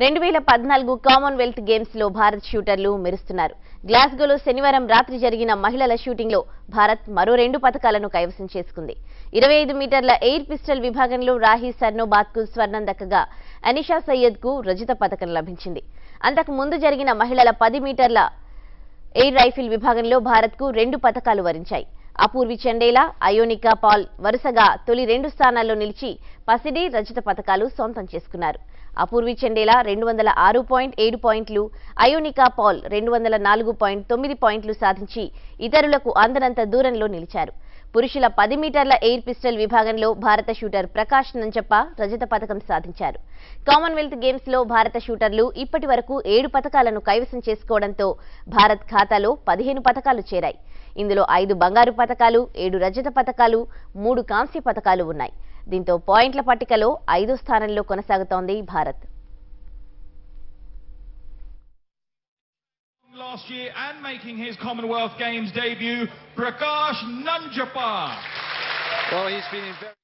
రెండు వేల పద్నాలుగు కామన్వెల్త్ గేమ్స్లో భారత్ షూటర్లు మెరుస్తున్నారు. గ్లాస్గోలో శనివారం రాత్రి జరిగిన మహిళల షూటింగ్లో భారత్ మరో రెండు పథకాలను కైవసం చేసుకుంది. ఇరవై ఐదు మీటర్ల ఎయిర్ పిస్టల్ విభాగంలో రాహి సర్నోబాద్కు స్వర్ణం దక్కగా అనిషా సయ్యద్కు రజత పథకం లభించింది. అంతకు ముందు జరిగిన మహిళల పది మీటర్ల ఎయిర్ రైఫిల్ విభాగంలో భారత్కు రెండు పథకాలు వరించాయి. అపూర్వి చండేలా అయోనికా పాల్ వరుసగా తొలి రెండు స్థానాల్లో నిలిచి పసిడి రజత పథకాలు సొంతం చేసుకున్నారు. అపూర్వి చండేలా రెండు వందల ఆరు పాయింట్ ఏడు పాయింట్లు అయోనికా పాల్ రెండు వందల నాలుగు పాయింట్ తొమ్మిది పాయింట్లు సాధించి ఇతరులకు అందనంత దూరంలో నిలిచారు. పురుషుల పది మీటర్ల ఎయిర్ పిస్టల్ విభాగంలో భారత షూటర్ ప్రకాష్ నంచప్ప రజత పథకం సాధించారు. కామన్వెల్త్ గేమ్స్లో భారత షూటర్లు ఇప్పటి వరకు ఏడు పథకాలను కైవసం చేసుకోవడంతో భారత్ ఖాతాలో పదిహేను పథకాలు చేరాయి. ఇందులో ఐదు బంగారు పథకాలు ఏడు రజత పథకాలు మూడు కాంస్య పథకాలు ఉన్నాయి దీంతో పాయింట్ల పట్టికలో ఐదో స్థానంలో కొనసాగుతోంది Bharat last year and making his Commonwealth Games debut, Prakash Nanjapar. Well, he's been in very